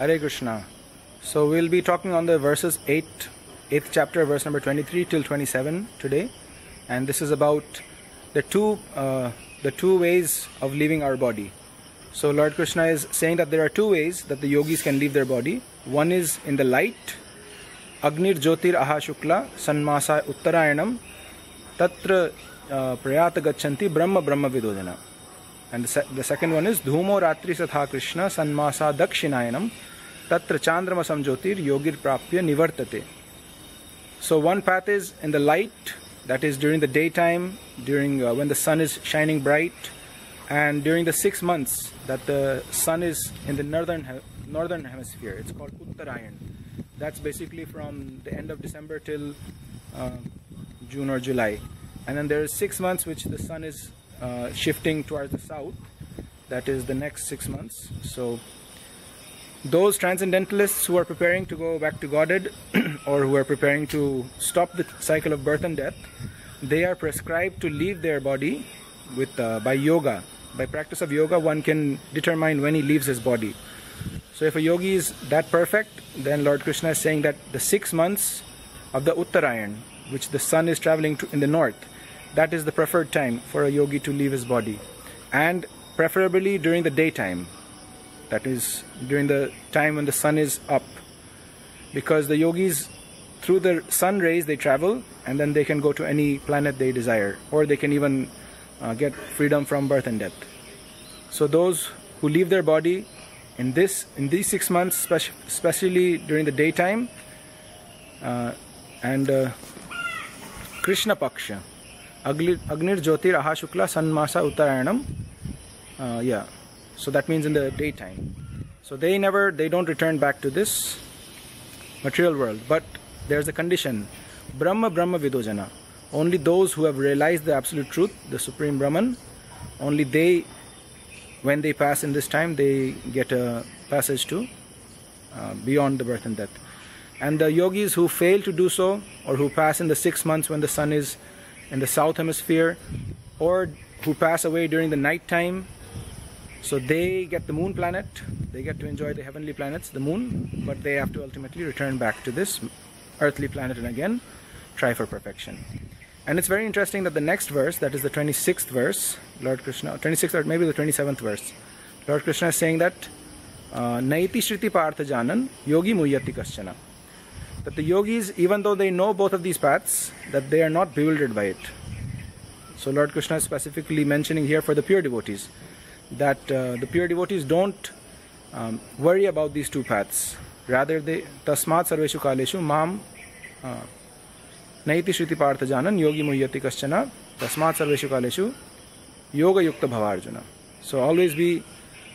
Hare Krishna. So we'll be talking on the verses 8, 8th chapter, verse number 23 till 27 today. And this is about the two, uh, the two ways of leaving our body. So Lord Krishna is saying that there are two ways that the yogis can leave their body. One is in the light, Agnir Jyotir Aha Shukla Sanmasa Uttarayanam Tatra uh, Prayata Gachanti Brahma Brahma Vidodana. And the, se- the second one is Dhumo Ratri Satha Krishna Sanmasa Dakshinayanam Tatra Chandrama Samjyotir Yogir Prapya Nivartate. So one path is in the light, that is during the daytime, during uh, when the sun is shining bright, and during the six months that the sun is in the northern he- northern hemisphere. It's called Uttarayan. That's basically from the end of December till uh, June or July, and then there is six months which the sun is uh, shifting towards the south. That is the next six months. So those transcendentalists who are preparing to go back to Godhead or who are preparing to stop the cycle of birth and death, they are prescribed to leave their body with uh, by yoga. By practice of yoga, one can determine when he leaves his body. So if a yogi is that perfect, then Lord Krishna is saying that the six months of the Uttarayan, which the sun is traveling to in the north, that is the preferred time for a yogi to leave his body. And preferably during the daytime, that is during the time when the sun is up. Because the yogis through the sun rays they travel and then they can go to any planet they desire. Or they can even uh, get freedom from birth and death. So those who leave their body in this in these six months spec- especially during the daytime uh, and uh, krishna paksha Agli- agnir shukla sanmasa uttarayanam uh, yeah. So that means in the daytime. So they never they don't return back to this material world. But there's a condition. Brahma brahma vidojana. Only those who have realized the absolute truth the supreme brahman only they when they pass in this time they get a passage to uh, beyond the birth and death. And the yogis who fail to do so or who pass in the six months when the sun is in the south hemisphere or who pass away during the night time so they get the moon planet, they get to enjoy the heavenly planets, the moon, but they have to ultimately return back to this earthly planet and again try for perfection. And it's very interesting that the next verse, that is the 26th verse, Lord Krishna, 26th or maybe the 27th verse, Lord Krishna is saying that uh, Naiti Shriti Partha Janan Yogi Muhyati Kaschana. That the yogis, even though they know both of these paths, that they are not bewildered by it. So Lord Krishna is specifically mentioning here for the pure devotees that uh, the pure devotees don't um, worry about these two paths. Rather, they tasmat sarveshu kaleshu mam uh, naiti shruti partha janan yogi muhyati kaschana tasmat sarveshu kaleshu yoga yukta bhavarjuna. So always be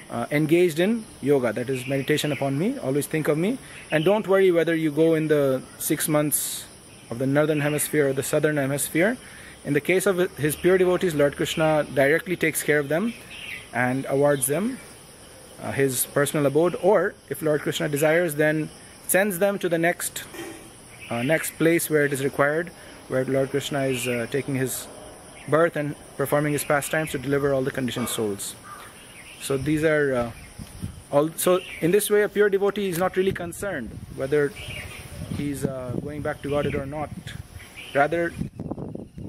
uh, engaged in yoga, that is meditation upon me. Always think of me, and don't worry whether you go in the six months of the northern hemisphere or the southern hemisphere. In the case of his pure devotees, Lord Krishna directly takes care of them and awards them uh, his personal abode or if lord krishna desires then sends them to the next uh, next place where it is required where lord krishna is uh, taking his birth and performing his pastimes to deliver all the conditioned souls so these are uh, all so in this way a pure devotee is not really concerned whether he's uh, going back to godhead or not rather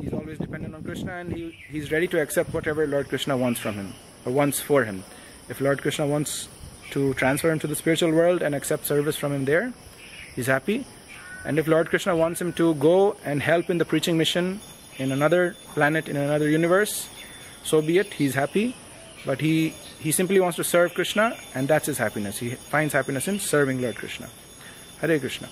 he's always dependent on krishna and he, he's ready to accept whatever lord krishna wants from him or wants for him. If Lord Krishna wants to transfer him to the spiritual world and accept service from him there, he's happy. And if Lord Krishna wants him to go and help in the preaching mission in another planet, in another universe, so be it, he's happy. But he, he simply wants to serve Krishna, and that's his happiness. He finds happiness in serving Lord Krishna. Hare Krishna.